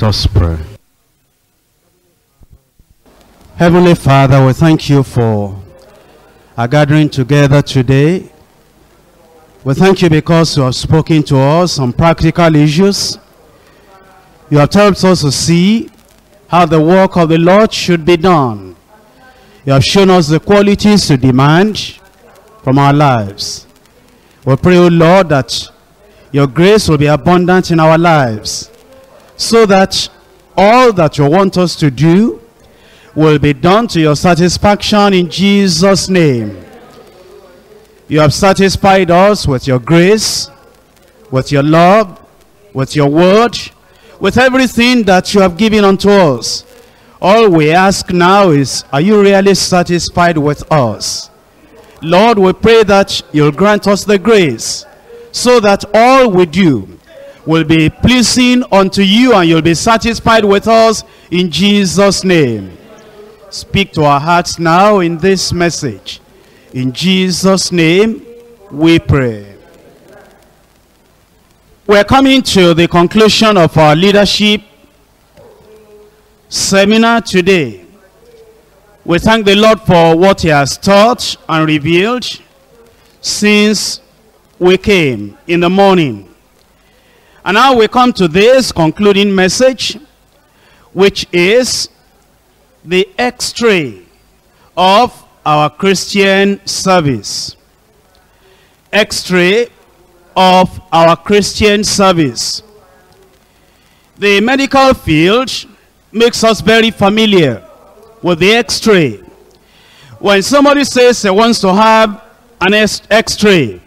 Let us pray. Heavenly Father, we thank you for our gathering together today. We thank you because you have spoken to us on practical issues. You have helped us to see how the work of the Lord should be done. You have shown us the qualities to demand from our lives. We pray, O Lord, that your grace will be abundant in our lives so that all that you want us to do will be done to your satisfaction in Jesus' name. You have satisfied us with your grace, with your love, with your word, with everything that you have given unto us. All we ask now is, are you really satisfied with us? Lord, we pray that you'll grant us the grace so that all we do will be pleasing unto you and you'll be satisfied with us in Jesus' name. Speak to our hearts now in this message. In Jesus' name, we pray. We're coming to the conclusion of our leadership seminar today. We thank the Lord for what he has taught and revealed since we came in the morning. And now we come to this concluding message, which is the x-ray of our Christian service. X-ray of our Christian service. The medical field makes us very familiar with the x-ray. When somebody says he wants to have an x-ray,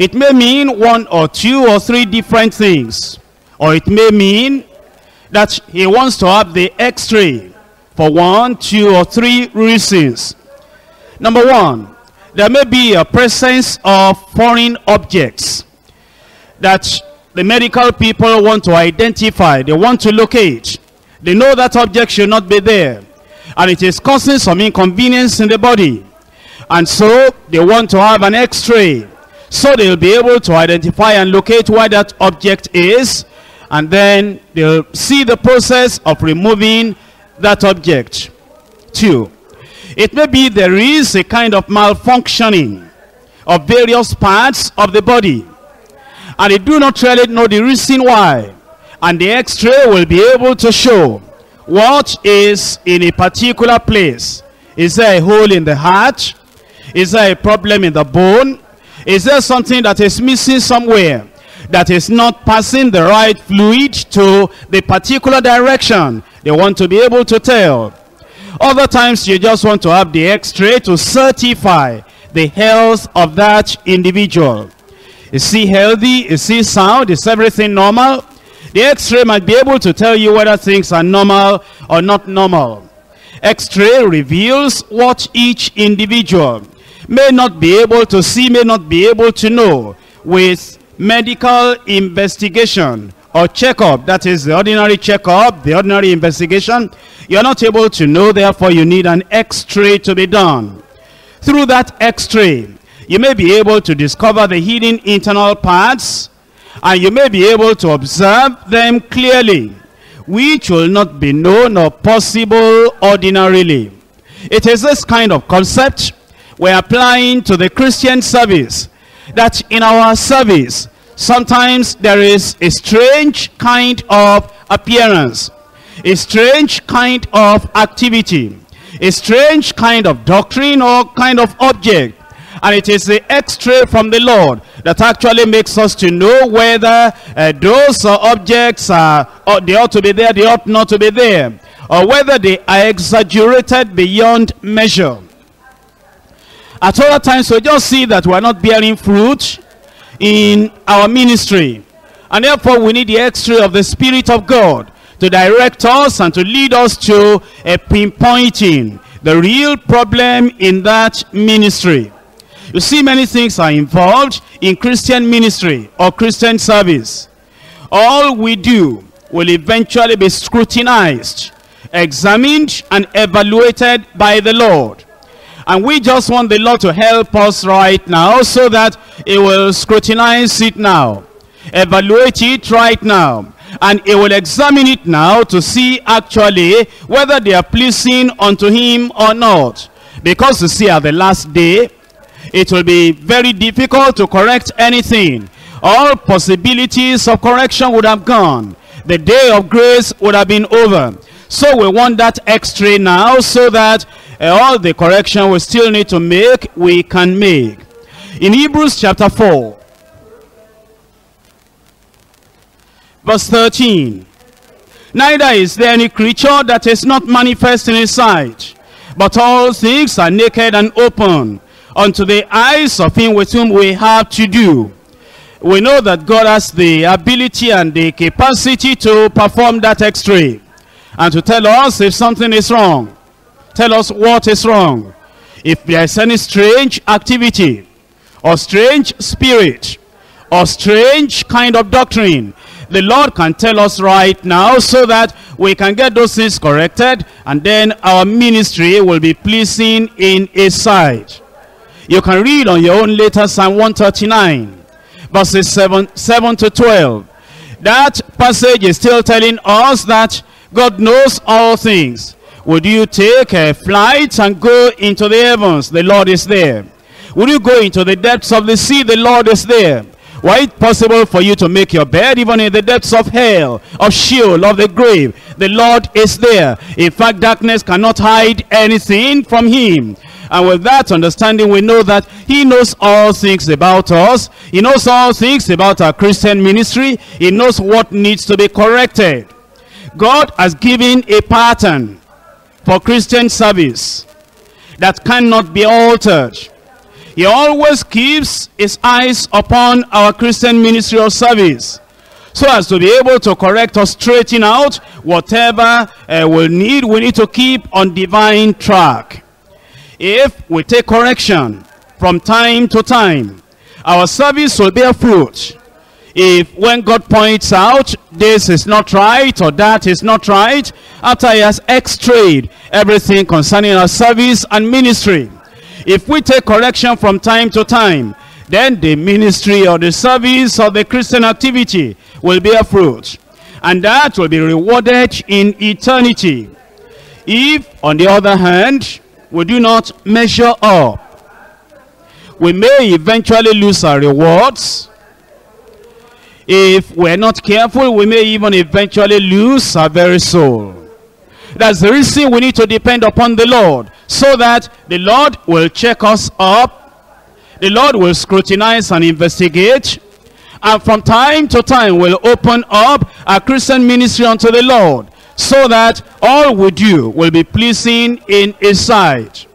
it may mean one or two or three different things. Or it may mean that he wants to have the x-ray for one, two, or three reasons. Number one, there may be a presence of foreign objects that the medical people want to identify, they want to locate. They know that object should not be there. And it is causing some inconvenience in the body. And so they want to have an x-ray. So they'll be able to identify and locate where that object is. And then they'll see the process of removing that object. Two, it may be there is a kind of malfunctioning of various parts of the body. And they do not really know the reason why. And the x-ray will be able to show what is in a particular place. Is there a hole in the heart? Is there a problem in the bone? Is there something that is missing somewhere? That is not passing the right fluid to the particular direction. They want to be able to tell. Other times you just want to have the x-ray to certify the health of that individual. Is he healthy? Is he sound? Is everything normal? The x-ray might be able to tell you whether things are normal or not normal. X-ray reveals what each individual may not be able to see, may not be able to know with medical investigation or checkup. That is the ordinary checkup, the ordinary investigation. You're not able to know, therefore you need an x-ray to be done. Through that x-ray, you may be able to discover the hidden internal parts and you may be able to observe them clearly, which will not be known or possible ordinarily. It is this kind of concept we're applying to the Christian service, that in our service, sometimes there is a strange kind of appearance, a strange kind of activity, a strange kind of doctrine or kind of object and it is the x-ray from the Lord that actually makes us to know whether uh, those uh, objects are they ought to be there, they ought not to be there, or whether they are exaggerated beyond measure. At other times, we just see that we're not bearing fruit in our ministry. And therefore, we need the x-ray of the Spirit of God to direct us and to lead us to a pinpointing the real problem in that ministry. You see many things are involved in Christian ministry or Christian service. All we do will eventually be scrutinized, examined and evaluated by the Lord. And we just want the Lord to help us right now so that he will scrutinize it now. Evaluate it right now. And he will examine it now to see actually whether they are pleasing unto him or not. Because you see at the last day, it will be very difficult to correct anything. All possibilities of correction would have gone. The day of grace would have been over. So we want that x-ray now so that Eh, all the correction we still need to make, we can make. In Hebrews chapter 4, verse 13. Neither is there any creature that is not manifest in his sight, but all things are naked and open unto the eyes of him with whom we have to do. We know that God has the ability and the capacity to perform that x-ray and to tell us if something is wrong. Tell us what is wrong. If there is any strange activity or strange spirit or strange kind of doctrine, the Lord can tell us right now so that we can get those things corrected and then our ministry will be pleasing in His sight. You can read on your own later Psalm 139 verses 7, 7 to 12. That passage is still telling us that God knows all things. Would you take a flight and go into the heavens? The Lord is there. Would you go into the depths of the sea? The Lord is there. Why it possible for you to make your bed even in the depths of hell, of Sheol, of the grave? The Lord is there. In fact, darkness cannot hide anything from him. And with that understanding, we know that he knows all things about us. He knows all things about our Christian ministry. He knows what needs to be corrected. God has given a pattern for Christian service that cannot be altered. He always keeps his eyes upon our Christian ministry or service so as to be able to correct or straighten out whatever uh, we need. We need to keep on divine track. If we take correction from time to time, our service will bear fruit. If when God points out this is not right or that is not right, after he has x-rayed everything concerning our service and ministry, if we take correction from time to time, then the ministry or the service or the Christian activity will bear fruit. And that will be rewarded in eternity. If, on the other hand, we do not measure up, we may eventually lose our rewards. If we're not careful, we may even eventually lose our very soul. That's the reason we need to depend upon the Lord, so that the Lord will check us up, the Lord will scrutinize and investigate, and from time to time will open up our Christian ministry unto the Lord, so that all we do will be pleasing in his sight.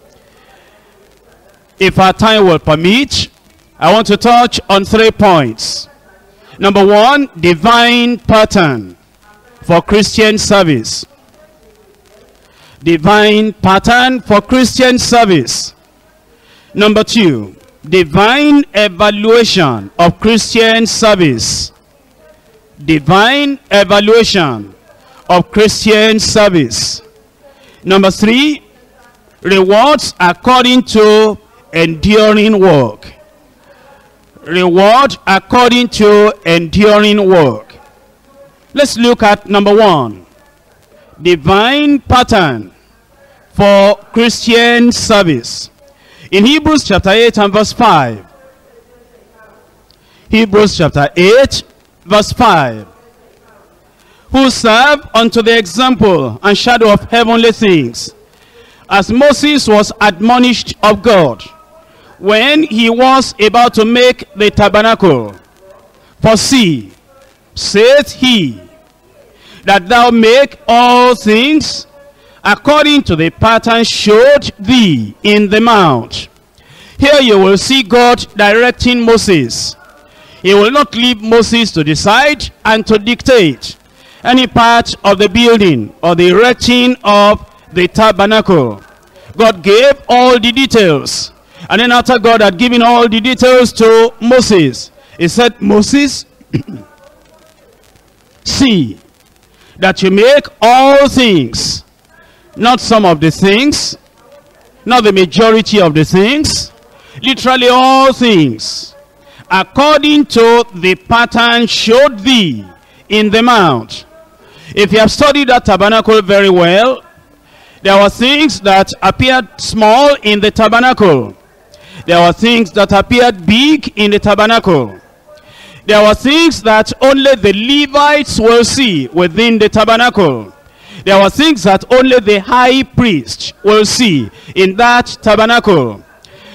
If our time will permit, I want to touch on three points. Number one, divine pattern for Christian service. Divine pattern for Christian service. Number two, divine evaluation of Christian service. Divine evaluation of Christian service. Number three, rewards according to enduring work. Reward according to enduring work. Let's look at number one. Divine pattern for Christian service. In Hebrews chapter 8 and verse 5. Hebrews chapter 8 verse 5. Who serve unto the example and shadow of heavenly things, as Moses was admonished of God when he was about to make the tabernacle. For see, saith he, that thou make all things according to the pattern showed thee in the mount. Here you will see God directing Moses. He will not leave Moses to decide and to dictate any part of the building or the erecting of the tabernacle. God gave all the details. And then after God had given all the details to Moses, he said, Moses, see that you make all things, not some of the things, not the majority of the things, literally all things, according to the pattern showed thee in the mount. If you have studied that tabernacle very well, there were things that appeared small in the tabernacle. There were things that appeared big in the tabernacle. There were things that only the Levites will see within the tabernacle. There were things that only the high priest will see in that tabernacle.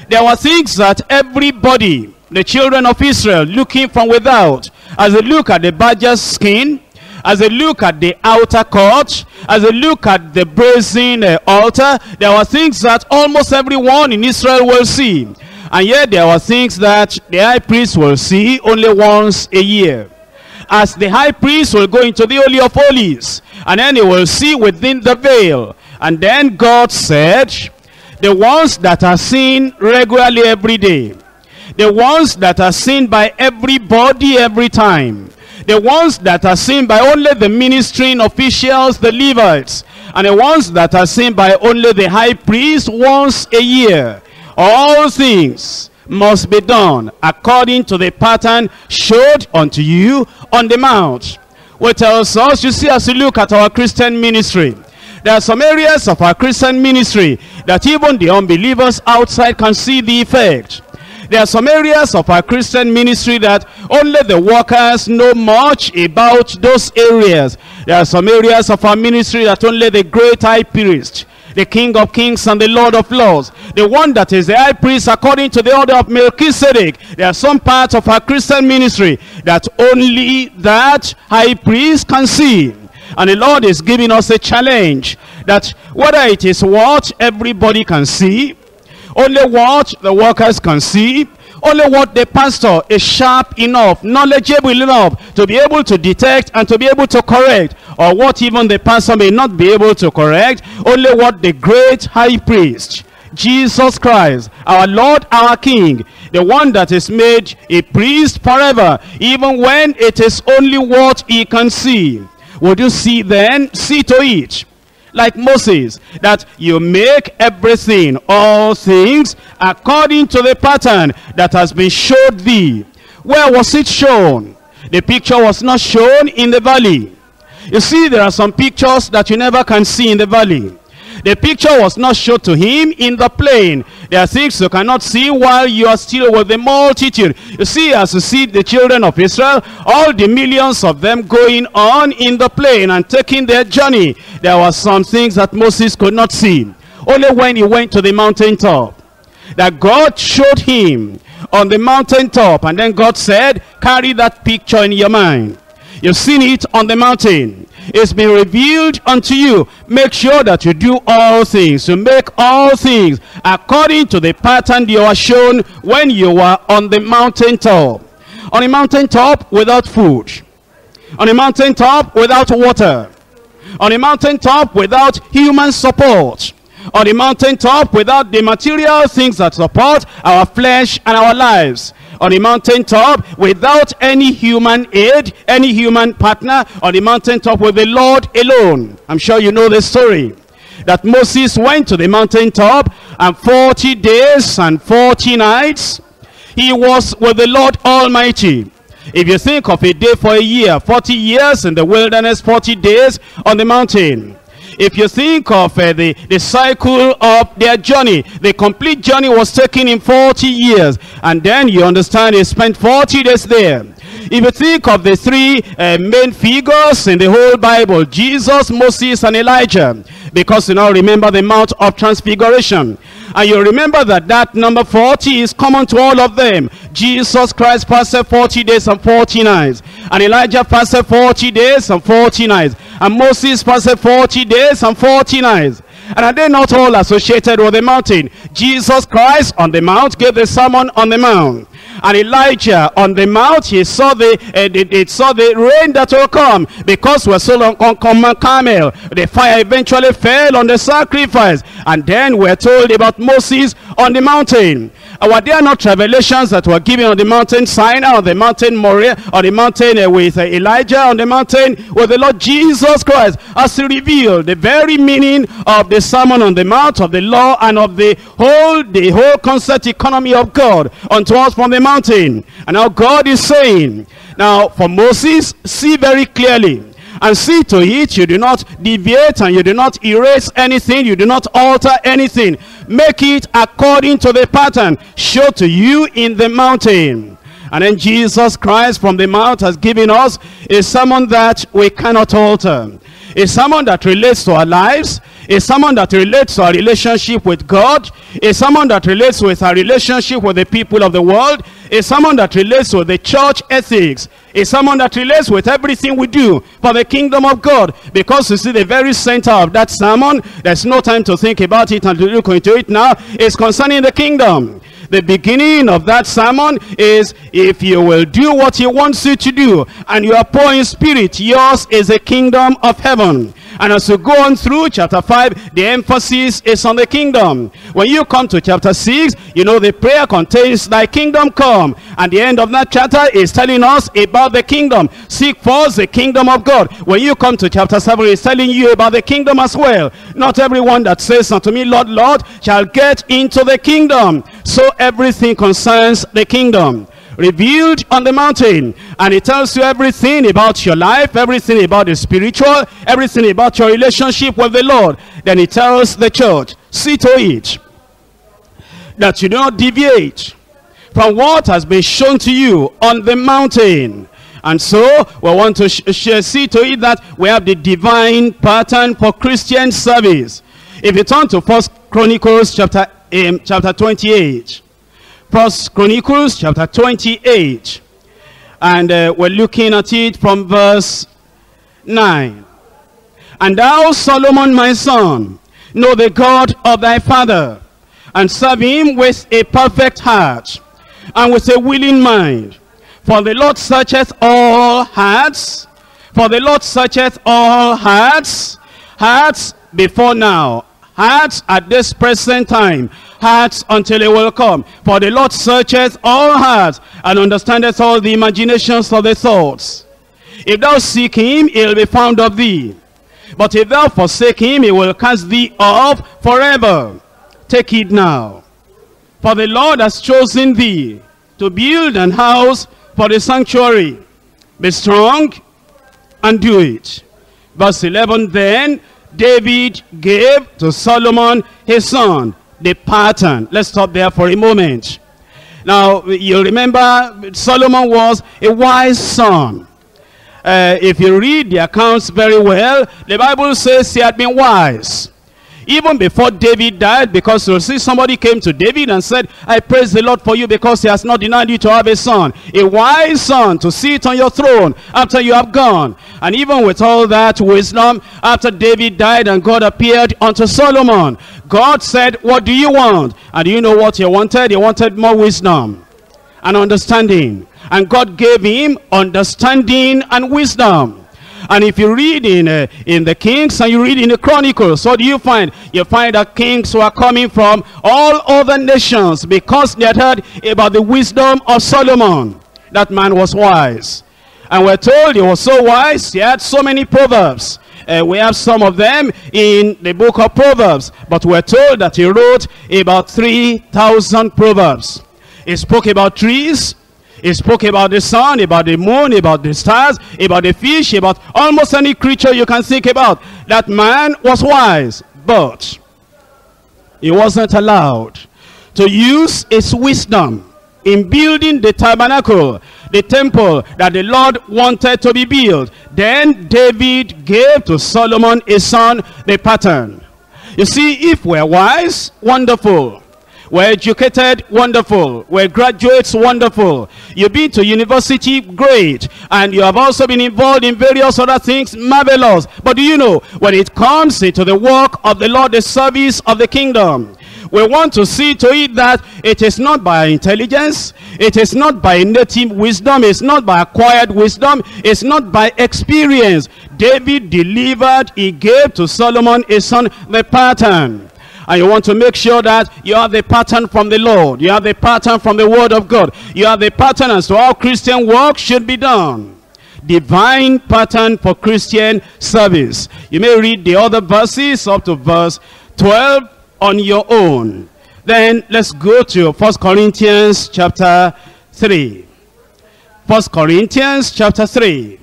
There were things that everybody, the children of Israel, looking from without, as they look at the badger's skin, as they look at the outer court, as they look at the brazen uh, altar, there were things that almost everyone in Israel will see. And yet there were things that the high priest will see only once a year. As the high priest will go into the Holy of Holies, and then he will see within the veil. And then God said, the ones that are seen regularly every day, the ones that are seen by everybody every time, the ones that are seen by only the ministering officials, the Levites, and the ones that are seen by only the high priest once a year. All things must be done according to the pattern showed unto you on the mount. What tells us, you see, as you look at our Christian ministry, there are some areas of our Christian ministry that even the unbelievers outside can see the effect. There are some areas of our Christian ministry that only the workers know much about those areas. There are some areas of our ministry that only the great high priest, the King of kings and the Lord of lords, the one that is the high priest according to the order of Melchizedek. There are some parts of our Christian ministry that only that high priest can see. And the Lord is giving us a challenge that whether it is what everybody can see, only what the workers can see, only what the pastor is sharp enough, knowledgeable enough to be able to detect and to be able to correct, or what even the pastor may not be able to correct, only what the great high priest, Jesus Christ, our Lord, our King, the one that is made a priest forever, even when it is only what he can see. Would you see then? See to it like Moses, that you make everything, all things, according to the pattern that has been showed thee. Where was it shown? The picture was not shown in the valley. You see, there are some pictures that you never can see in the valley. The picture was not shown to him in the plain. There are things you cannot see while you are still with the multitude. You see, as you see the children of Israel, all the millions of them going on in the plain and taking their journey. There were some things that Moses could not see. Only when he went to the mountaintop. That God showed him on the mountaintop. And then God said, carry that picture in your mind. You've seen it on the mountain. It's been revealed unto you. Make sure that you do all things. You make all things according to the pattern you are shown when you were on the mountaintop. On the mountaintop without food. On the mountaintop without water. On the mountaintop without human support. On the mountaintop without the material things that support our flesh and our lives on the mountaintop without any human aid, any human partner, on the mountaintop with the Lord alone. I'm sure you know the story. That Moses went to the mountaintop and 40 days and 40 nights, he was with the Lord Almighty. If you think of a day for a year, 40 years in the wilderness, 40 days on the mountain. If you think of uh, the, the cycle of their journey, the complete journey was taken in 40 years. And then you understand he spent 40 days there. If you think of the three uh, main figures in the whole Bible, Jesus, Moses, and Elijah, because you now remember the Mount of Transfiguration. And you remember that that number 40 is common to all of them. Jesus Christ fasted 40 days and 40 nights. And Elijah fasted 40 days and 40 nights. And Moses fasted 40 days and 40 nights. And are they not all associated with the mountain? Jesus Christ on the mount gave the sermon on the mount. And Elijah on the mount, he saw the, uh, saw the rain that will come because we're so long on Mount Carmel. The fire eventually fell on the sacrifice. And then we're told about Moses on the mountain. Were there not revelations that were given on the mountain Sinai, on the mountain Moriah, on the mountain uh, with uh, Elijah, on the mountain with the Lord Jesus Christ, as he revealed the very meaning of the Sermon on the Mount, of the law, and of the whole, the whole concept economy of God unto us from the mountain. And now God is saying, now for Moses, see very clearly, and see to it you do not deviate and you do not erase anything, you do not alter anything. Make it according to the pattern show to you in the mountain. And then Jesus Christ from the mount has given us a sermon that we cannot alter. A sermon that relates to our lives, a sermon that relates to our relationship with God, a sermon that relates with our relationship with the people of the world, a sermon that relates with the church ethics, a sermon that relates with everything we do for the kingdom of God. Because you see the very center of that sermon, there's no time to think about it and to look into it now, is concerning the kingdom. The beginning of that sermon is if you will do what he wants you to do and you are poor in spirit, yours is the kingdom of heaven. And as you go on through chapter 5, the emphasis is on the kingdom. When you come to chapter 6, you know the prayer contains thy kingdom come. And the end of that chapter is telling us about the kingdom. Seek first the kingdom of God. When you come to chapter 7, it's telling you about the kingdom as well. Not everyone that says unto me, Lord, Lord, shall get into the kingdom. So everything concerns the kingdom. Revealed on the mountain and it tells you everything about your life everything about the spiritual everything about your relationship with the lord. Then it tells the church see to it that you do not deviate from what has been shown to you on the mountain. And so we want to see to it that we have the divine pattern for christian service. If you turn to first chronicles chapter um, chapter 28 First Chronicles chapter 28. And uh, we're looking at it from verse 9. And thou, Solomon, my son, know the God of thy father, and serve him with a perfect heart, and with a willing mind. For the Lord searcheth all hearts, for the Lord searcheth all hearts, hearts before now, hearts at this present time, hearts until he will come. For the Lord searcheth all hearts and understandeth all the imaginations of the thoughts. If thou seek him, he will be found of thee. But if thou forsake him, he will cast thee off forever. Take it now. For the Lord has chosen thee to build an house for the sanctuary. Be strong and do it. Verse 11, Then David gave to Solomon his son the pattern. Let's stop there for a moment. Now, you remember Solomon was a wise son. Uh, if you read the accounts very well, the Bible says he had been wise. Even before David died, because you see somebody came to David and said, I praise the Lord for you because he has not denied you to have a son. A wise son to sit on your throne after you have gone. And even with all that wisdom, after David died and God appeared unto Solomon, God said, what do you want? And do you know what he wanted? He wanted more wisdom and understanding. And God gave him understanding and wisdom. And if you read in, uh, in the Kings and you read in the Chronicles, what do you find? You find that kings who are coming from all other nations because they had heard about the wisdom of Solomon. That man was wise. And we're told he was so wise, he had so many proverbs. Uh, we have some of them in the book of Proverbs. But we're told that he wrote about 3,000 proverbs. He spoke about trees, he spoke about the sun, about the moon, about the stars, about the fish, about almost any creature you can think about. That man was wise, but he wasn't allowed to use his wisdom in building the tabernacle, the temple that the Lord wanted to be built. Then David gave to Solomon his son the pattern. You see, if we're wise, wonderful. We're educated, wonderful. We're graduates, wonderful. You've been to university, great. And you have also been involved in various other things, marvelous. But do you know, when it comes into the work of the Lord, the service of the kingdom, we want to see to it that it is not by intelligence, it is not by native wisdom, it's not by acquired wisdom, it's not by experience. David delivered, he gave to Solomon his son the pattern. And you want to make sure that you have the pattern from the Lord. You have the pattern from the Word of God. You have the pattern as to how Christian work should be done. Divine pattern for Christian service. You may read the other verses up to verse 12 on your own. Then let's go to First Corinthians chapter 3. First Corinthians chapter 3.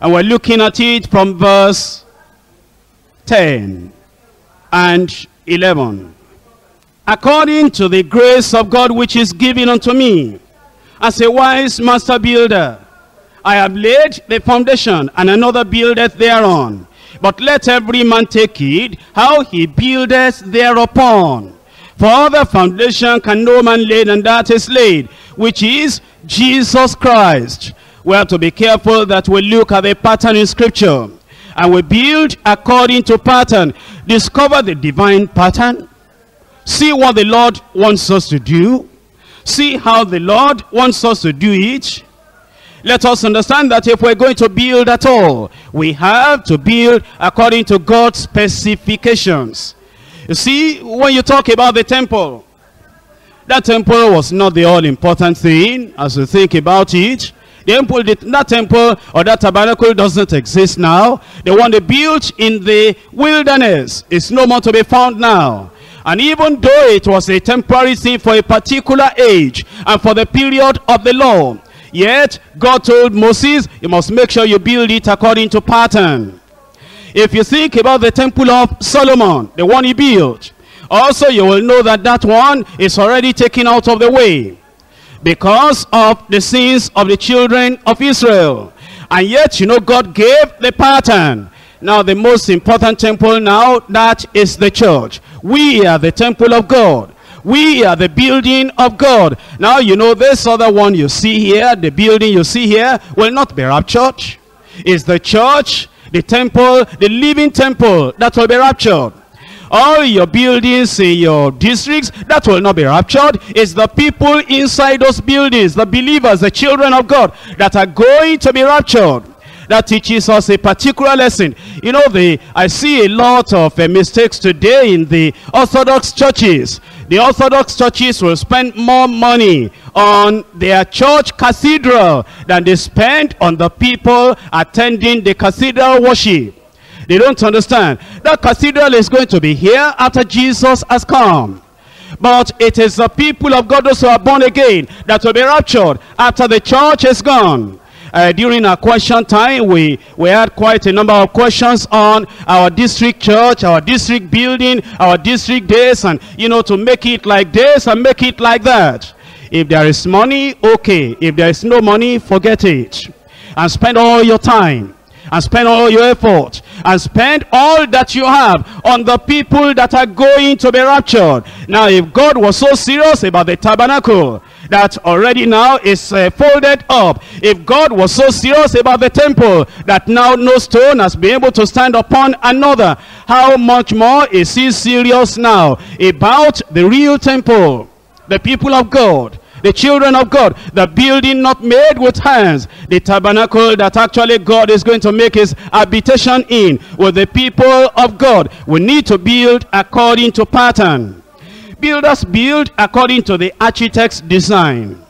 And we're looking at it from verse 10 and 11. According to the grace of God which is given unto me, as a wise master builder, I have laid the foundation, and another buildeth thereon. But let every man take heed how he buildeth thereupon. For other foundation can no man lay than that is laid, which is Jesus Christ. We have to be careful that we look at the pattern in scripture. And we build according to pattern. Discover the divine pattern. See what the Lord wants us to do. See how the Lord wants us to do it. Let us understand that if we're going to build at all, we have to build according to God's specifications. You see, when you talk about the temple, that temple was not the all-important thing as you think about it. The temple, that temple or that tabernacle doesn't exist now. The one they built in the wilderness is no more to be found now. And even though it was a temporary thing for a particular age and for the period of the law, yet God told Moses, you must make sure you build it according to pattern. If you think about the temple of Solomon, the one he built, also you will know that that one is already taken out of the way because of the sins of the children of Israel. And yet, you know, God gave the pattern. Now, the most important temple now, that is the church. We are the temple of God. We are the building of God. Now, you know, this other one you see here, the building you see here, will not be raptured. It's the church, the temple, the living temple that will be raptured all your buildings in your districts, that will not be raptured. It's the people inside those buildings, the believers, the children of God, that are going to be raptured. That teaches us a particular lesson. You know, the I see a lot of uh, mistakes today in the Orthodox churches. The Orthodox churches will spend more money on their church cathedral than they spend on the people attending the cathedral worship. They don't understand. That cathedral is going to be here after Jesus has come. But it is the people of God, those who are born again, that will be raptured after the church is gone. Uh, during our question time, we, we had quite a number of questions on our district church, our district building, our district days, and, you know, to make it like this and make it like that. If there is money, okay. If there is no money, forget it. And spend all your time and spend all your effort and spend all that you have on the people that are going to be raptured. Now, if God was so serious about the tabernacle, that already now is uh, folded up. If God was so serious about the temple that now no stone has been able to stand upon another, how much more is he serious now about the real temple, the people of God, the children of God, the building not made with hands, the tabernacle that actually God is going to make his habitation in with the people of God. We need to build according to pattern. Builders build according to the architect's design.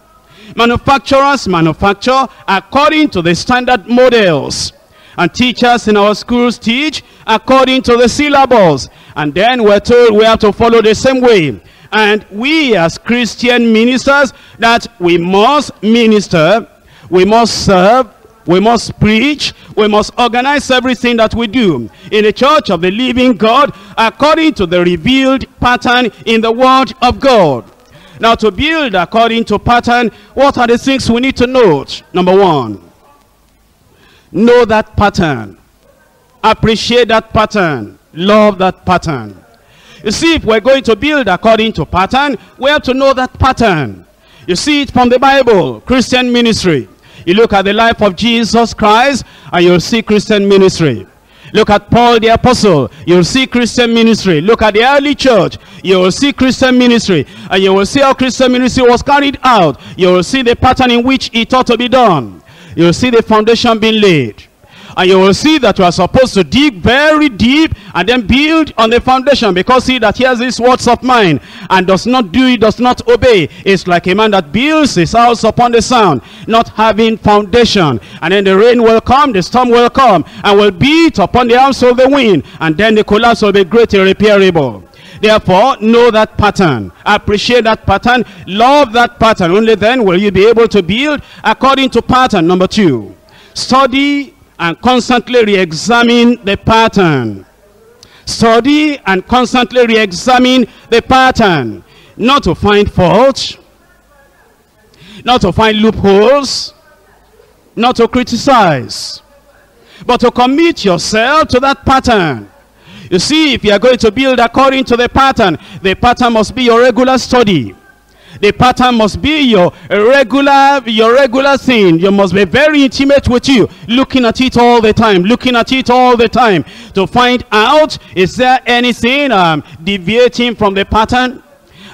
Manufacturers manufacture according to the standard models. And teachers in our schools teach according to the syllables. And then we're told we have to follow the same way. And we as Christian ministers, that we must minister, we must serve, we must preach, we must organize everything that we do in the church of the living God according to the revealed pattern in the word of God. Now to build according to pattern, what are the things we need to note? Number one, know that pattern. Appreciate that pattern. Love that pattern. You see, if we're going to build according to pattern, we have to know that pattern. You see it from the Bible, Christian ministry. You look at the life of Jesus Christ, and you'll see Christian ministry. Look at Paul the apostle, you'll see Christian ministry. Look at the early church, you will see Christian ministry. And you will see how Christian ministry was carried out. You will see the pattern in which it ought to be done. You will see the foundation being laid. And you will see that you are supposed to dig very deep and then build on the foundation. Because he that hears these words of mine and does not do it, does not obey, is like a man that builds his house upon the sound, not having foundation. And then the rain will come, the storm will come, and will beat upon the house of the wind. And then the collapse will be great irreparable. Therefore, know that pattern. Appreciate that pattern. Love that pattern. Only then will you be able to build according to pattern. Number two, study and constantly re-examine the pattern. Study and constantly re-examine the pattern. Not to find fault. Not to find loopholes. Not to criticize. But to commit yourself to that pattern. You see, if you are going to build according to the pattern, the pattern must be your regular study. The pattern must be your regular, your regular thing. You must be very intimate with you, looking at it all the time, looking at it all the time to find out, is there anything um, deviating from the pattern?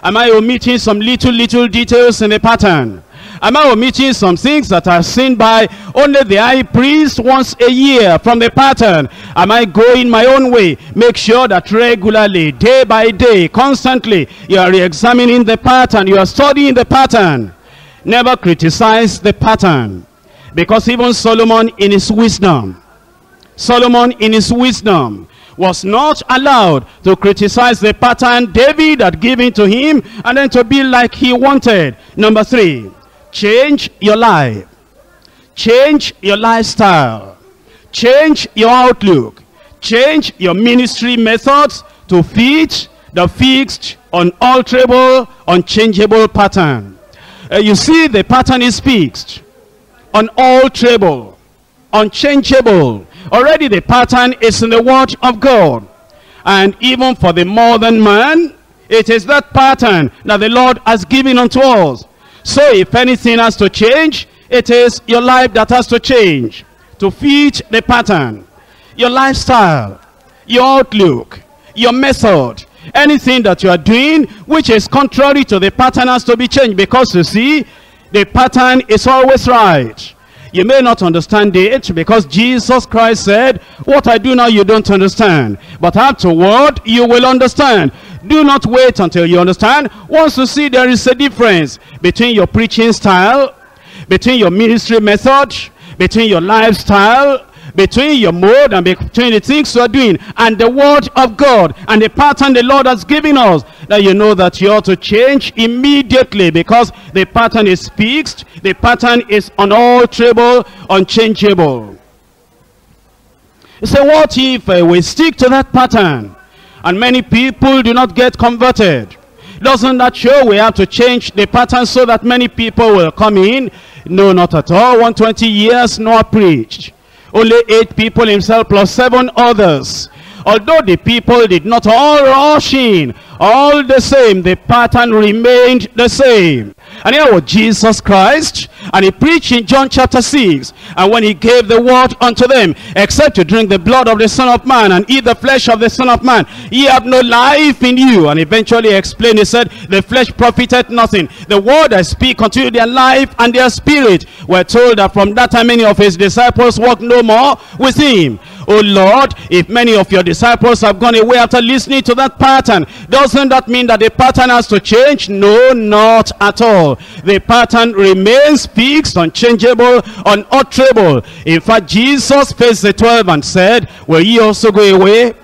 Am I omitting some little, little details in the pattern? Am I omitting some things that are seen by only the high priest once a year from the pattern? Am I going my own way? Make sure that regularly, day by day, constantly, you are re-examining the pattern. You are studying the pattern. Never criticize the pattern. Because even Solomon in his wisdom, Solomon in his wisdom, was not allowed to criticize the pattern David had given to him and then to be like he wanted. Number three, change your life. Change your lifestyle. Change your outlook. Change your ministry methods to fit the fixed, unalterable, unchangeable pattern. Uh, you see, the pattern is fixed, unalterable, unchangeable. Already the pattern is in the word of God. And even for the modern man, it is that pattern that the Lord has given unto us. So if anything has to change, it is your life that has to change to fit the pattern. Your lifestyle, your outlook, your method, anything that you are doing which is contrary to the pattern has to be changed because you see, the pattern is always right. You may not understand it because Jesus Christ said, what I do now you don't understand. But afterward, you will understand. Do not wait until you understand. Once you see there is a difference between your preaching style, between your ministry method, between your lifestyle, between your mode and between the things you are doing and the word of God and the pattern the Lord has given us that you know that you ought to change immediately because the pattern is fixed the pattern is unalterable unchangeable you say what if uh, we stick to that pattern and many people do not get converted doesn't that show we have to change the pattern so that many people will come in no not at all 120 years Noah preached only eight people himself plus seven others. Although the people did not all rush in, all the same, the pattern remained the same. And here was Jesus Christ, and he preached in John chapter 6. And when he gave the word unto them, except to drink the blood of the Son of Man and eat the flesh of the Son of Man, ye have no life in you. And eventually he explained, he said, the flesh profited nothing. The word I speak unto you, their life and their spirit. We're told that from that time many of his disciples walked no more with him. Oh Lord, if many of your disciples have gone away after listening to that pattern, doesn't that mean that the pattern has to change? No, not at all. The pattern remains fixed, unchangeable, unalterable. In fact, Jesus faced the 12 and said, will ye also go away?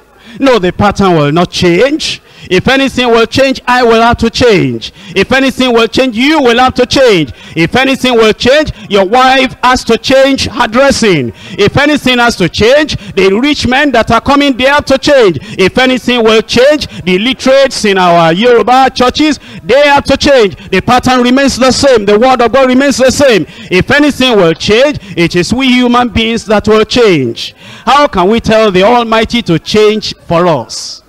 No, the pattern will not change. If anything will change, I will have to change. If anything will change, you will have to change. If anything will change, your wife has to change her dressing. If anything has to change, the rich men that are coming, they have to change. If anything will change, the literates in our Yoruba churches, they have to change. The pattern remains the same. The word of God remains the same. If anything will change, it is we human beings that will change. How can we tell the Almighty to change for us?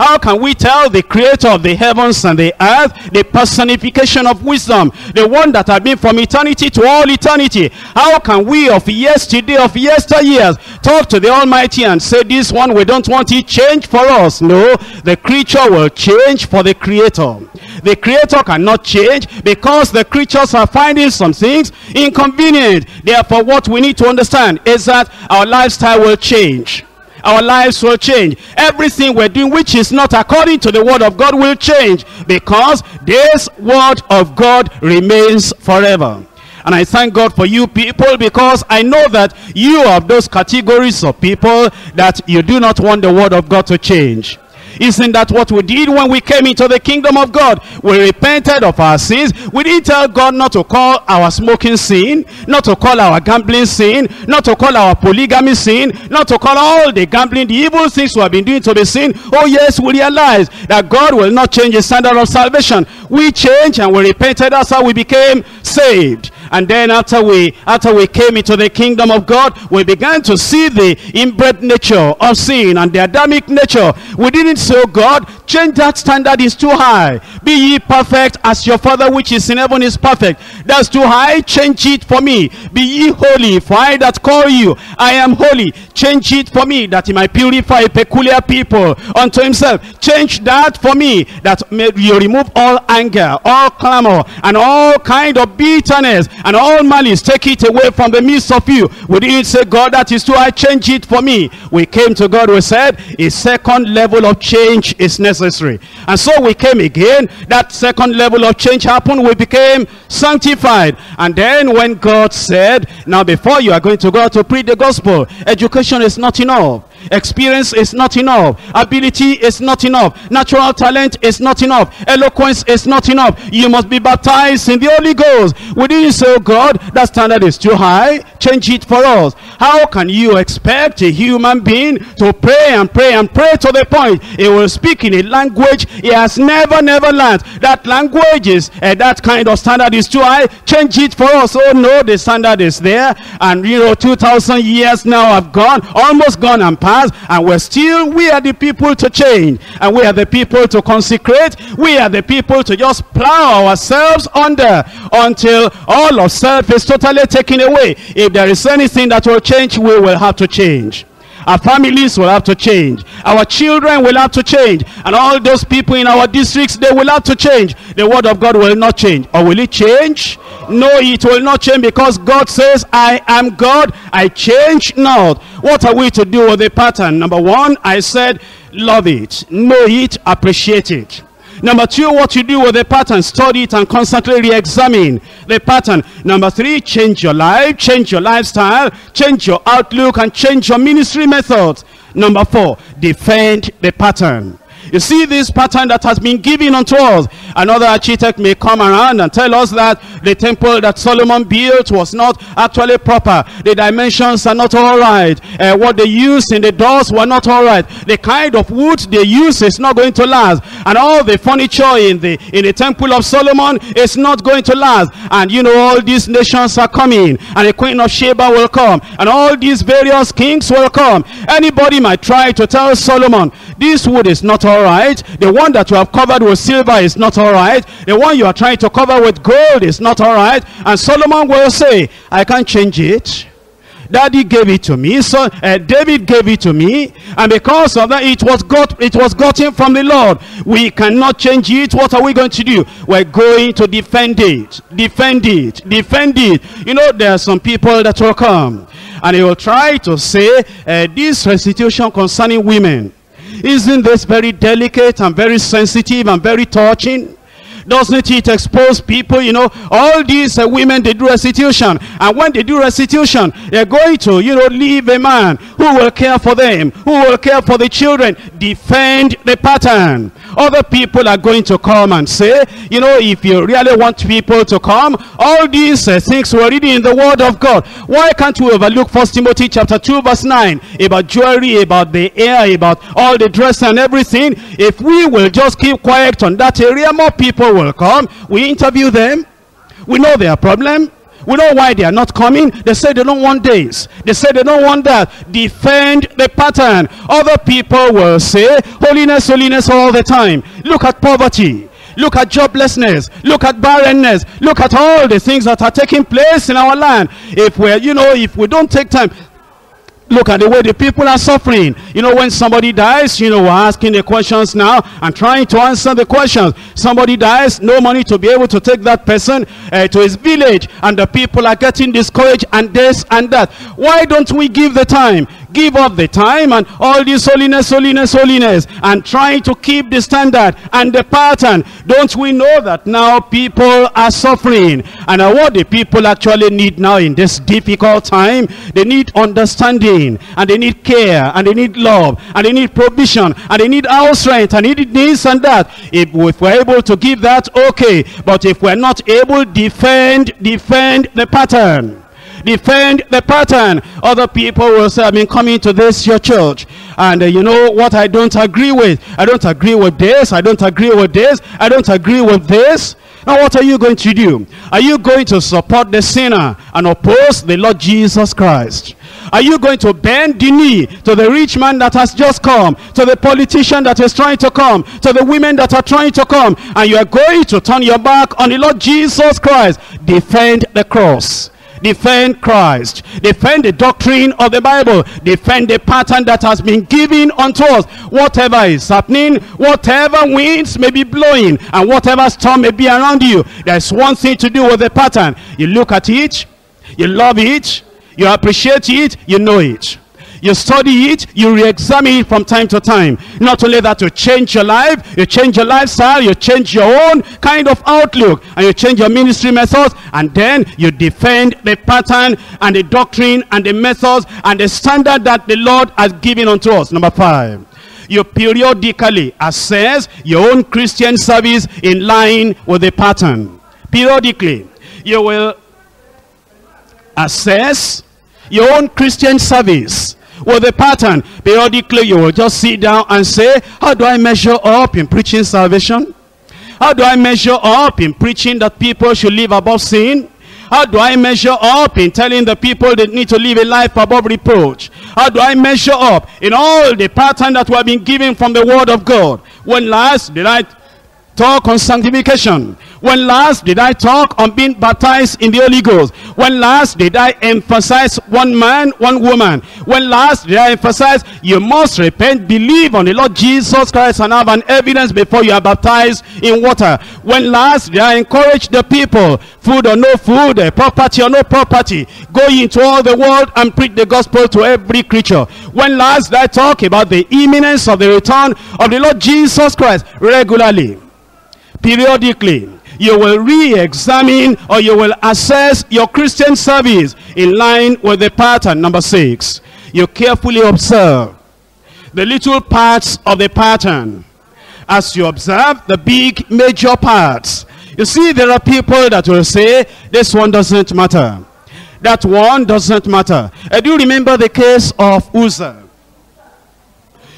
How can we tell the creator of the heavens and the earth, the personification of wisdom, the one that has been from eternity to all eternity? How can we of yesterday, of yesteryears, talk to the Almighty and say, this one we don't want it change for us? No, the creature will change for the creator. The creator cannot change because the creatures are finding some things inconvenient. Therefore, what we need to understand is that our lifestyle will change. Our lives will change. Everything we're doing which is not according to the word of God will change because this word of God remains forever. And I thank God for you people because I know that you are those categories of people that you do not want the word of God to change. Isn't that what we did when we came into the kingdom of God? We repented of our sins. We didn't tell God not to call our smoking sin, not to call our gambling sin, not to call our polygamy sin, not to call all the gambling, the evil things we have been doing to be sin. Oh yes, we realize that God will not change the standard of salvation. We changed and we repented. That's how we became saved. And then after we after we came into the kingdom of God, we began to see the inbred nature of sin and the Adamic nature. We didn't say, oh God, change that standard is too high. Be ye perfect as your Father which is in heaven is perfect. That's too high. Change it for me. Be ye holy, for I that call you, I am holy. Change it for me that he might purify peculiar people unto himself. Change that for me that may you remove all anger, all clamor, and all kind of bitterness and all malice take it away from the midst of you. We didn't say god that is too i change it for me? We came to god we said a second level of change is necessary. And so we came again. That second level of change happened. We became sanctified. And then when god said now before you are going to go to preach the gospel education is not enough Experience is not enough. Ability is not enough. Natural talent is not enough. Eloquence is not enough. You must be baptized in the Holy Ghost. We didn't say, oh God, that standard is too high. Change it for us. How can you expect a human being to pray and pray and pray to the point he will speak in a language he has never, never learned? That language is, uh, that kind of standard is too high. Change it for us. Oh no, the standard is there. And you know, 2,000 years now have gone, almost gone and passed and we're still we are the people to change and we are the people to consecrate we are the people to just plow ourselves under until all of self is totally taken away. If there is anything that will change we will have to change our families will have to change. Our children will have to change. And all those people in our districts, they will have to change. The word of God will not change. Or will it change? No, it will not change because God says, I am God. I change not. What are we to do with the pattern? Number one, I said, love it, know it, appreciate it. Number two, what you do with the pattern, study it and constantly re-examine the pattern. Number three, change your life, change your lifestyle, change your outlook, and change your ministry methods. Number four, defend the pattern. You see this pattern that has been given unto us. Another architect may come around and tell us that the temple that Solomon built was not actually proper. The dimensions are not all right. Uh, what they used in the doors were not all right. The kind of wood they use is not going to last. And all the furniture in the, in the temple of Solomon is not going to last. And you know, all these nations are coming. And the queen of Sheba will come. And all these various kings will come. Anybody might try to tell Solomon, this wood is not all right. The one that you have covered with silver is not all right. The one you are trying to cover with gold is not all right. And Solomon will say, I can't change it. Daddy gave it to me. So uh, David gave it to me, and because of that, it was got it was gotten from the Lord. We cannot change it. What are we going to do? We're going to defend it, defend it, defend it. You know, there are some people that will come, and they will try to say uh, this restitution concerning women isn't this very delicate and very sensitive and very touching? Doesn't it expose people, you know, all these uh, women, they do restitution. And when they do restitution, they're going to, you know, leave a man who will care for them, who will care for the children, defend the pattern. Other people are going to come and say, you know, if you really want people to come, all these uh, things we're reading in the word of God. Why can't we overlook First Timothy chapter 2 verse 9 about jewelry, about the air, about all the dress and everything? If we will just keep quiet on that area, more people will come. We interview them. We know their problem. We know why they are not coming. They say they don't want this. They say they don't want that. Defend the pattern. Other people will say, holiness, holiness all the time. Look at poverty. Look at joblessness. Look at barrenness. Look at all the things that are taking place in our land. If we're, you know, if we don't take time, Look at the way the people are suffering. You know, when somebody dies, you know, we're asking the questions now and trying to answer the questions. Somebody dies, no money to be able to take that person uh, to his village. And the people are getting discouraged and this and that. Why don't we give the time? Give up the time and all this holiness, holiness, holiness. And trying to keep the standard and the pattern. Don't we know that now people are suffering? And what the people actually need now in this difficult time, they need understanding and they need care and they need love and they need provision and they need our strength and they need this and that if we're able to give that okay but if we're not able defend defend the pattern defend the pattern. Other people will say i've been coming to this your church. And uh, you know what i don't agree with? I don't agree with this. I don't agree with this. I don't agree with this. Now what are you going to do? Are you going to support the sinner and oppose the lord jesus christ? Are you going to bend the knee to the rich man that has just come, to the politician that is trying to come, to the women that are trying to come, and you are going to turn your back on the Lord Jesus Christ? Defend the cross. Defend Christ. Defend the doctrine of the Bible. Defend the pattern that has been given unto us. Whatever is happening, whatever winds may be blowing, and whatever storm may be around you, there's one thing to do with the pattern. You look at it, you love it, you appreciate it, you know it. You study it, you re-examine it from time to time. Not only that, you change your life, you change your lifestyle, you change your own kind of outlook, and you change your ministry methods, and then you defend the pattern and the doctrine and the methods and the standard that the Lord has given unto us. Number five you periodically assess your own Christian service in line with the pattern. Periodically, you will assess your own Christian service with the pattern. Periodically, you will just sit down and say, how do I measure up in preaching salvation? How do I measure up in preaching that people should live above sin? How do I measure up in telling the people they need to live a life above reproach? How do I measure up in all the pattern that we have been given from the word of God? When last did I talk on sanctification? When last did I talk on being baptized in the Holy Ghost? When last did I emphasize one man, one woman? When last did I emphasize you must repent, believe on the Lord Jesus Christ and have an evidence before you are baptized in water? When last did I encourage the people, food or no food, eh, property or no property, go into all the world and preach the gospel to every creature? When last did I talk about the imminence of the return of the Lord Jesus Christ regularly? Periodically you will re-examine or you will assess your Christian service in line with the pattern. Number six, you carefully observe the little parts of the pattern as you observe the big major parts. You see, there are people that will say, this one doesn't matter. That one doesn't matter. Uh, do you remember the case of Uzzah?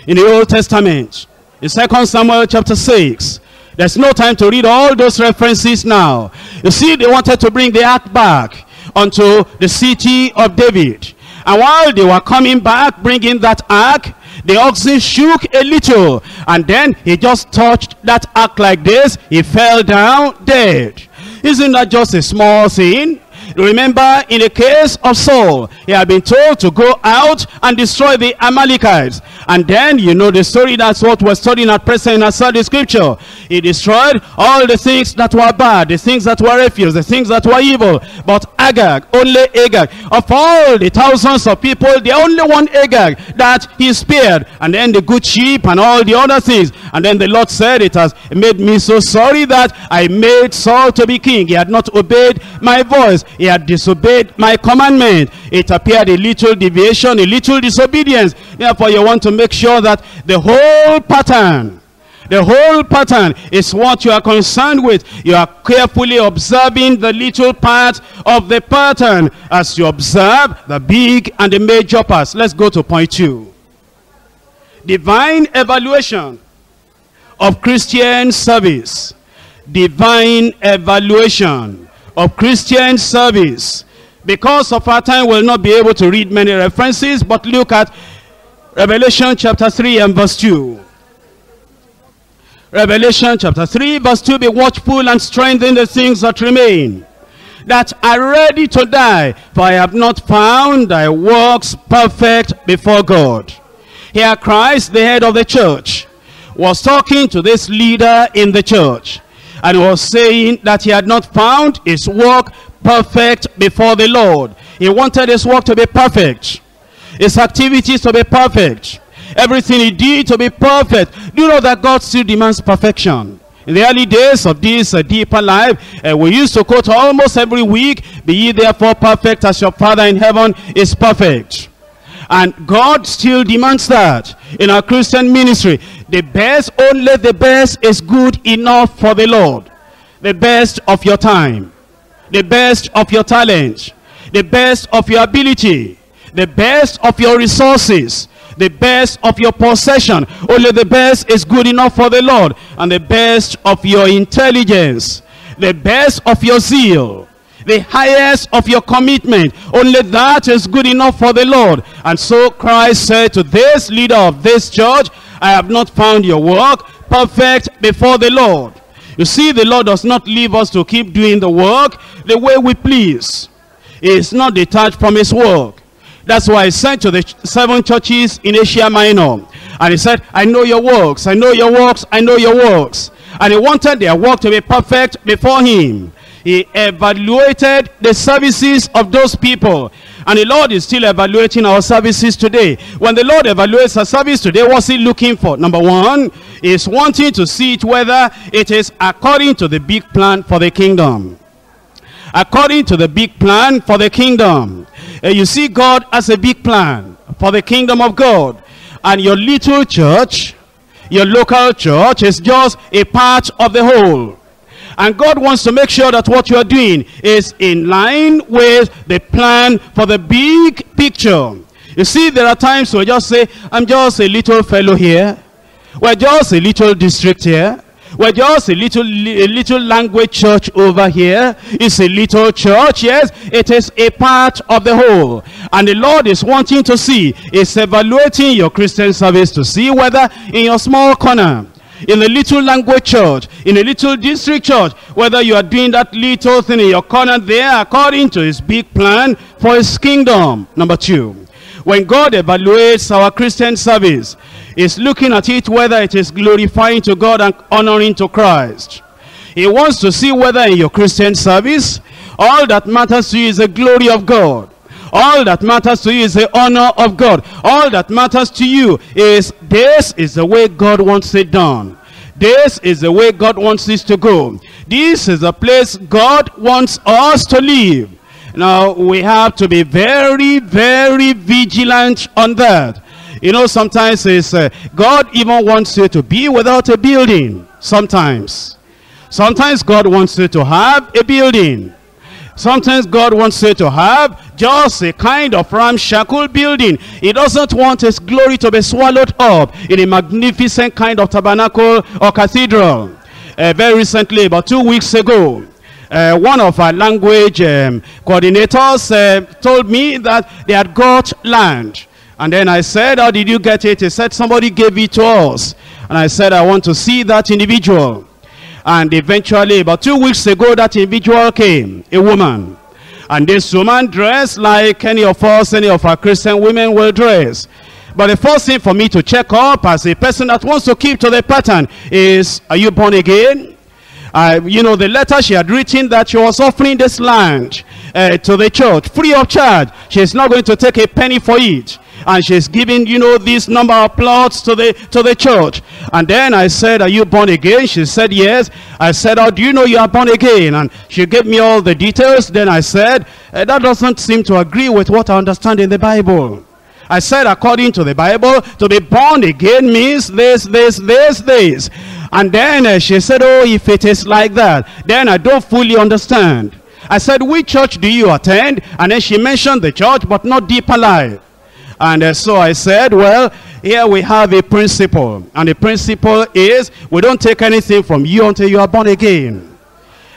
In the Old Testament, in 2 Samuel chapter 6, there's no time to read all those references now. You see, they wanted to bring the ark back unto the city of David. And while they were coming back, bringing that ark, the oxen shook a little. And then he just touched that ark like this. He fell down dead. Isn't that just a small thing? Remember, in the case of Saul, he had been told to go out and destroy the Amalekites. And then, you know the story, that's what we're studying at present in our study scripture. He destroyed all the things that were bad, the things that were refuse, the things that were evil. But Agag, only Agag, of all the thousands of people, the only one Agag that he spared. And then the good sheep and all the other things. And then the Lord said, it has made me so sorry that I made Saul to be king. He had not obeyed my voice had disobeyed my commandment. It appeared a little deviation, a little disobedience. Therefore, you want to make sure that the whole pattern, the whole pattern is what you are concerned with. You are carefully observing the little part of the pattern as you observe the big and the major parts. Let's go to point two. Divine evaluation of Christian service. Divine evaluation of Christian service. Because of our time, we'll not be able to read many references, but look at Revelation chapter 3 and verse 2. Revelation chapter 3 verse 2, Be watchful and strengthen the things that remain that are ready to die, for I have not found thy works perfect before God. Here Christ, the head of the church, was talking to this leader in the church and was saying that he had not found his work perfect before the Lord. He wanted his work to be perfect, his activities to be perfect, everything he did to be perfect. Do you know that God still demands perfection? In the early days of this uh, deeper life, uh, we used to quote almost every week, Be ye therefore perfect as your Father in heaven is perfect. And God still demands that in our Christian ministry. The best, only the best is good enough for the Lord. The best of your time. The best of your talent. The best of your ability. The best of your resources. The best of your possession. Only the best is good enough for the Lord. And the best of your intelligence. The best of your zeal the highest of your commitment. Only that is good enough for the Lord. And so Christ said to this leader of this church, I have not found your work perfect before the Lord. You see, the Lord does not leave us to keep doing the work the way we please. He is not detached from his work. That's why he sent to the seven churches in Asia Minor. And he said, I know your works, I know your works, I know your works. And he wanted their work to be perfect before him. He evaluated the services of those people. And the Lord is still evaluating our services today. When the Lord evaluates our service today, what's he looking for? Number one, is wanting to see it whether it is according to the big plan for the kingdom. According to the big plan for the kingdom. Uh, you see, God has a big plan for the kingdom of God. And your little church, your local church is just a part of the whole. And God wants to make sure that what you are doing is in line with the plan for the big picture. You see, there are times we just say, I'm just a little fellow here. We're just a little district here. We're just a little, a little language church over here. It's a little church, yes. It is a part of the whole. And the Lord is wanting to see, is evaluating your Christian service to see whether in your small corner, in a little language church, in a little district church, whether you are doing that little thing in your corner there according to his big plan for his kingdom. Number two, when God evaluates our Christian service, he's looking at it whether it is glorifying to God and honoring to Christ. He wants to see whether in your Christian service, all that matters to you is the glory of God. All that matters to you is the honor of God. All that matters to you is this is the way God wants it done. This is the way God wants this to go. This is the place God wants us to live. Now, we have to be very, very vigilant on that. You know, sometimes it's, uh, God even wants you to be without a building. Sometimes. Sometimes God wants you to have a building. Sometimes God wants you to have just a kind of ramshackle building. He doesn't want his glory to be swallowed up in a magnificent kind of tabernacle or cathedral. Uh, very recently, about two weeks ago, uh, one of our language um, coordinators uh, told me that they had got land. And then I said, how did you get it? He said, somebody gave it to us. And I said, I want to see that individual. And eventually, about two weeks ago, that individual came, a woman. And this woman dressed like any of us, any of our Christian women will dress. But the first thing for me to check up as a person that wants to keep to the pattern is, are you born again? Uh, you know, the letter she had written that she was offering this land uh, to the church free of charge. She's not going to take a penny for it and she's giving you know this number of plots to the to the church and then i said are you born again she said yes i said oh do you know you are born again and she gave me all the details then i said eh, that doesn't seem to agree with what i understand in the bible I said according to the Bible, to be born again means this, this, this, this. And then uh, she said, oh, if it is like that, then I don't fully understand. I said, which church do you attend? And then she mentioned the church, but not deeper life. And uh, so I said, well, here we have a principle. And the principle is, we don't take anything from you until you are born again.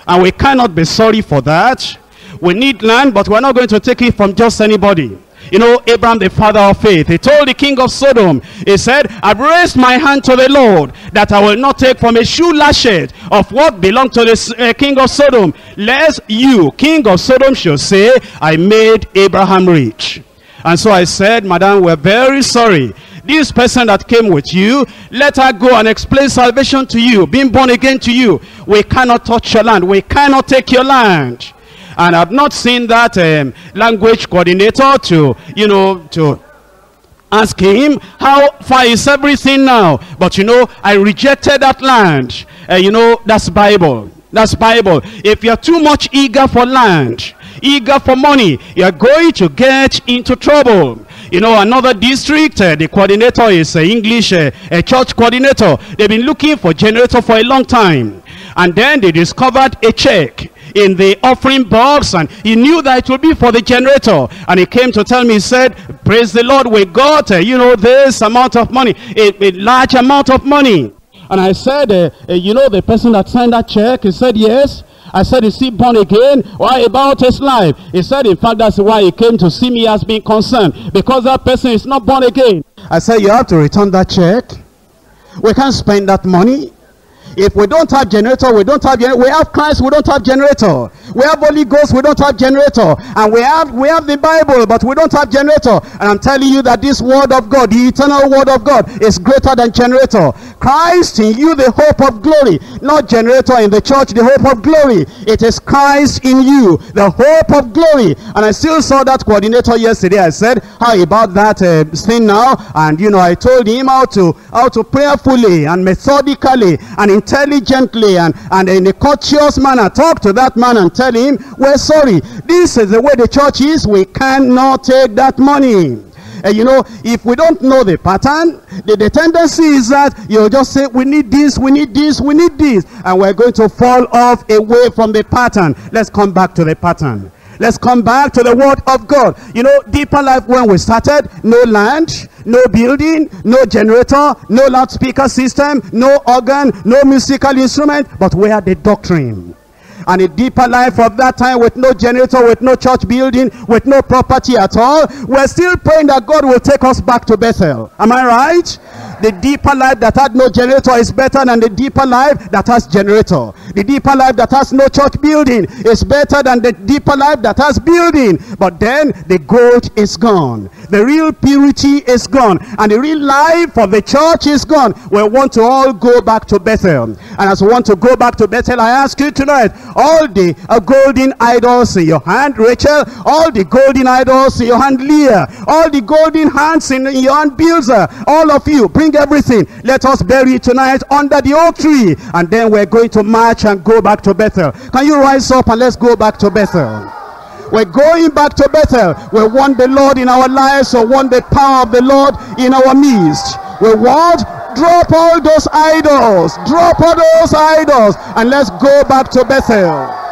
And we cannot be sorry for that. We need land, but we're not going to take it from just anybody. You know, Abraham, the father of faith, he told the king of Sodom, he said, I've raised my hand to the Lord that I will not take from a shoe latchet of what belonged to the uh, king of Sodom, lest you, king of Sodom, should say, I made Abraham rich. And so I said, Madam, we're very sorry. This person that came with you, let her go and explain salvation to you, being born again to you. We cannot touch your land. We cannot take your land. And I've not seen that um, language coordinator to, you know, to ask him how far is everything now but you know i rejected that land uh, you know that's bible that's bible if you're too much eager for land eager for money. You're going to get into trouble. You know another district uh, the coordinator is uh, english uh, a church coordinator. They've been looking for generator for a long time. And then they discovered a check in the offering box and he knew that it would be for the generator. And he came to tell me he said praise the lord we got uh, you know this amount of money a, a large amount of money. And i said uh, uh, you know the person that signed that check? He said yes I said, is he born again? Why about his life? He said, in fact, that's why he came to see me as being concerned. Because that person is not born again. I said, you have to return that check. We can't spend that money. If we don't have generator, we don't have. We have Christ, we don't have generator. We have Holy Ghost, we don't have generator. And we have we have the Bible, but we don't have generator. And I'm telling you that this word of God, the eternal word of God, is greater than generator. Christ in you, the hope of glory. Not generator in the church, the hope of glory. It is Christ in you, the hope of glory. And I still saw that coordinator yesterday. I said, how about that uh, thing now? And you know, I told him how to how to prayerfully and methodically and intelligently and, and in a courteous manner talk to that man and tell him, we're sorry. This is the way the church is. We cannot take that money. And you know, if we don't know the pattern, the, the tendency is that you'll just say, we need this, we need this, we need this. And we're going to fall off away from the pattern. Let's come back to the pattern. Let's come back to the word of God. You know, deeper life when we started, no land, no building, no generator, no loudspeaker system, no organ, no musical instrument, but we had the doctrine and a deeper life of that time with no generator, with no church building, with no property at all, we're still praying that God will take us back to Bethel. Am I right? The deeper life that had no generator is better than the deeper life that has generator. The deeper life that has no church building is better than the deeper life that has building. But then the gold is gone. The real purity is gone. And the real life of the church is gone. We want to all go back to Bethel. And as we want to go back to Bethel, I ask you tonight, all the uh, golden idols in your hand, Rachel, all the golden idols in your hand, Leah, all the golden hands in, in your hand, Bilza, all of you, bring everything. Let us bury tonight under the oak tree. And then we're going to march and go back to Bethel. Can you rise up and let's go back to Bethel? We're going back to Bethel. We want the Lord in our lives. or want the power of the Lord in our midst. We want drop all those idols. Drop all those idols. And let's go back to Bethel.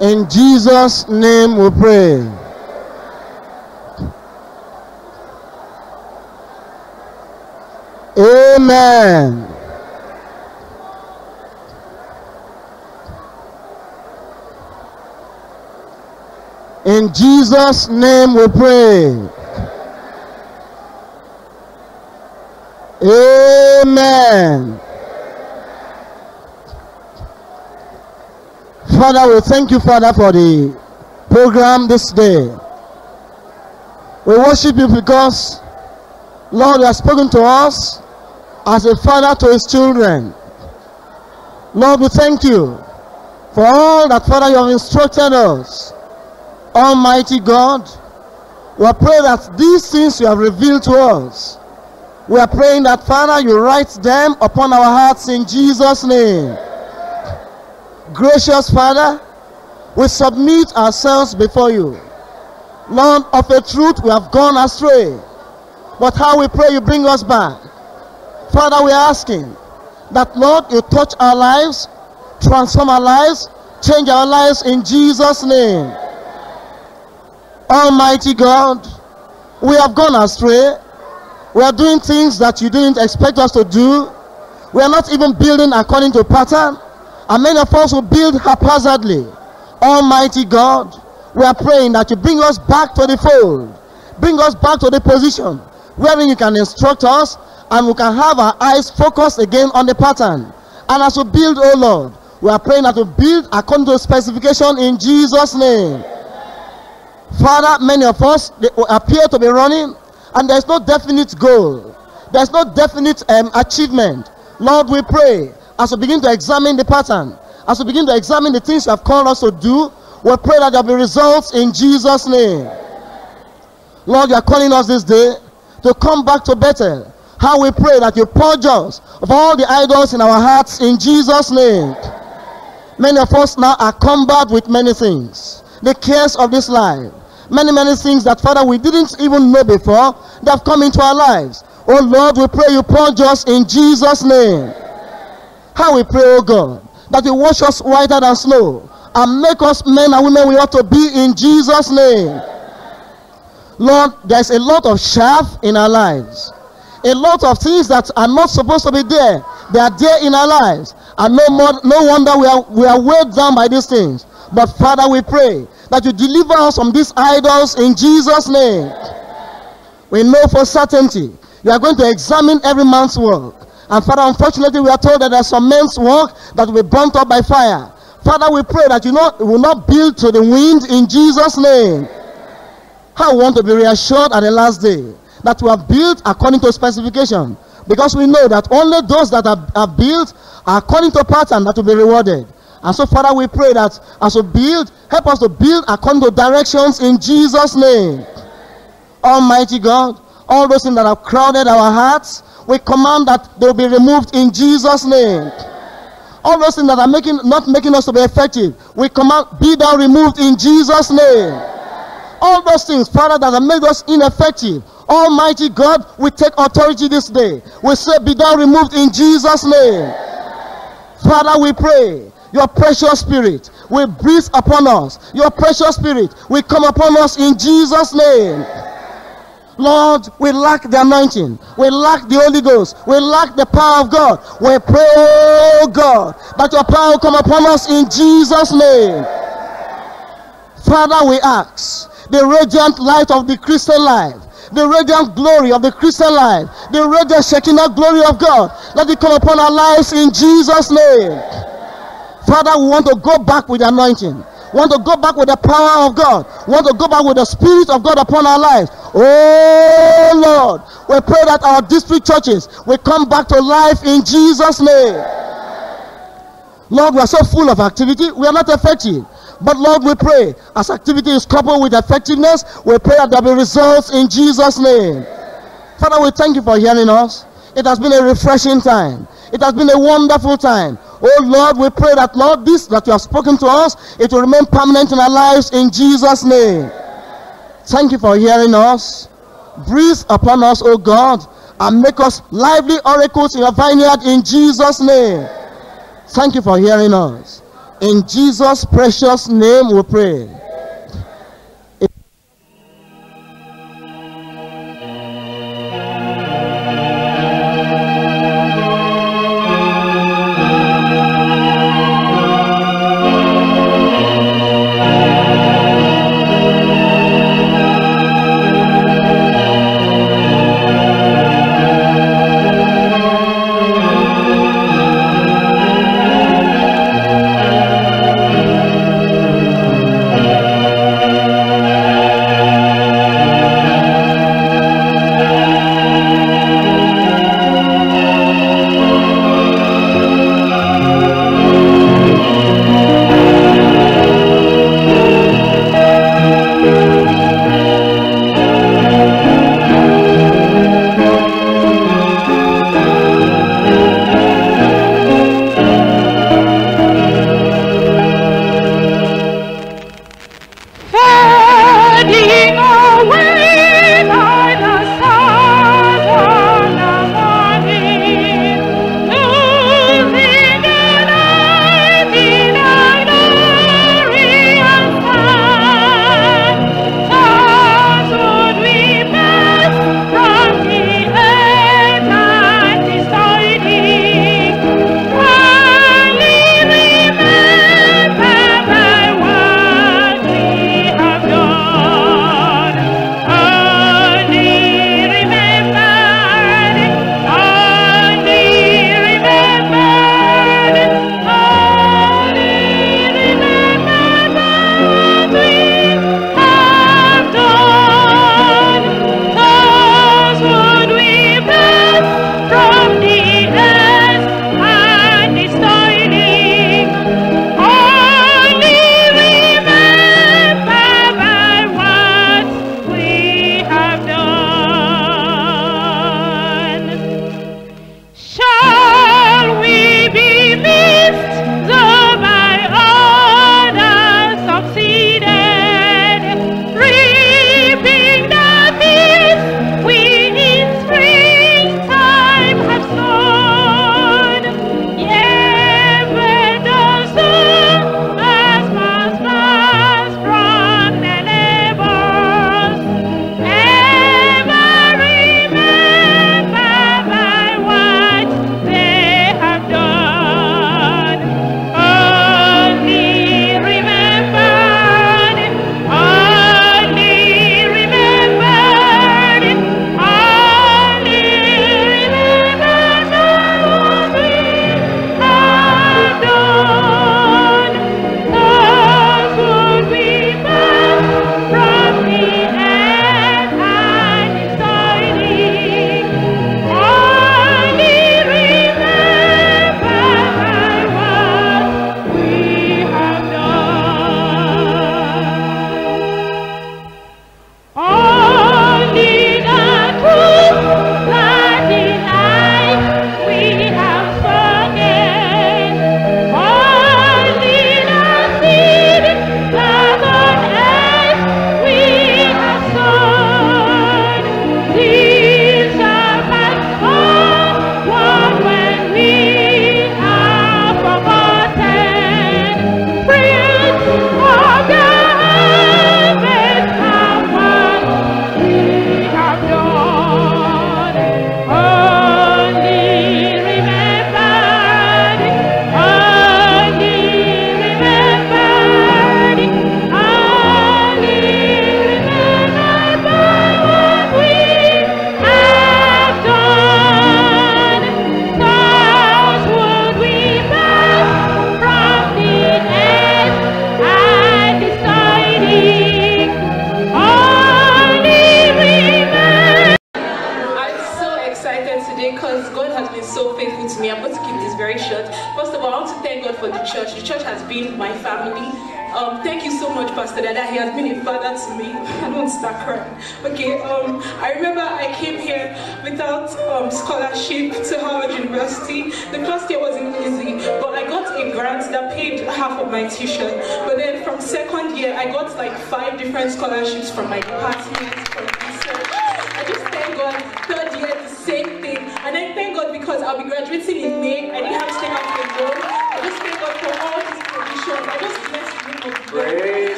In Jesus' name we pray. Amen. In Jesus' name we pray. Amen. Father, we thank you, Father, for the program this day. We worship you because, Lord, you have spoken to us as a father to his children. Lord, we thank you for all that, Father, you have instructed us. Almighty God, we pray that these things you have revealed to us, we are praying that, Father, you write them upon our hearts in Jesus' name. Gracious Father, we submit ourselves before you. Lord, of a truth, we have gone astray. But how we pray you bring us back. Father, we are asking that, Lord, you touch our lives, transform our lives, change our lives in Jesus' name. Almighty God, we have gone astray. We are doing things that you didn't expect us to do. We are not even building according to pattern. And many of us will build haphazardly. Almighty God, we are praying that you bring us back to the fold. Bring us back to the position wherein you can instruct us and we can have our eyes focused again on the pattern. And as we build, oh Lord, we are praying that we build according to specification in Jesus' name. Father, many of us appear to be running and there's no definite goal. There's no definite um, achievement. Lord, we pray as we begin to examine the pattern, as we begin to examine the things you have called us to do, we pray that there will be results in Jesus' name. Lord, you are calling us this day to come back to Bethel. How we pray that you purge us of all the idols in our hearts in Jesus' name. Many of us now are combat with many things. The cares of this life. Many, many things that, Father, we didn't even know before that have come into our lives. Oh Lord, we pray you purge us in Jesus' name. How we pray, oh God, that you wash us whiter than snow and make us men and women we ought to be in Jesus' name. Lord, there's a lot of chaff in our lives. A lot of things that are not supposed to be there. They are there in our lives. And no more, no wonder we are we are weighed down by these things. But Father, we pray that you deliver us from these idols in Jesus' name. We know for certainty you are going to examine every man's work. And Father, unfortunately, we are told that there's some men's work that will be burnt up by fire. Father, we pray that you not, will not build to the wind in Jesus' name. I want to be reassured at the last day that we have built according to specification. Because we know that only those that are, are built are according to pattern that will be rewarded. And so, Father, we pray that as we build, help us to build according to directions in Jesus' name. Almighty God, all those things that have crowded our hearts, we command that they will be removed in Jesus' name. All those things that are making not making us to be effective, we command be thou removed in Jesus' name. All those things, Father, that have made us ineffective, Almighty God, we take authority this day. We say, Be thou removed in Jesus' name. Father, we pray your precious spirit will breathe upon us. Your precious spirit will come upon us in Jesus' name. Lord, we lack the anointing. We lack the Holy Ghost. We lack the power of God. We pray, oh God, that your power will come upon us in Jesus' name. Father, we ask the radiant light of the Christian life, the radiant glory of the Christian life, the radiant Shekinah glory of God, let it come upon our lives in Jesus' name. Father, we want to go back with the anointing. Want to go back with the power of God. Want to go back with the Spirit of God upon our lives. Oh Lord, we pray that our district churches will come back to life in Jesus' name. Lord, we are so full of activity, we are not effective. But Lord, we pray as activity is coupled with effectiveness, we pray that there will be results in Jesus' name. Father, we thank you for hearing us. It has been a refreshing time. It has been a wonderful time. Oh Lord, we pray that Lord, this that you have spoken to us, it will remain permanent in our lives in Jesus' name. Thank you for hearing us. Breathe upon us, O God, and make us lively oracles in your vineyard in Jesus' name. Thank you for hearing us. In Jesus' precious name we pray.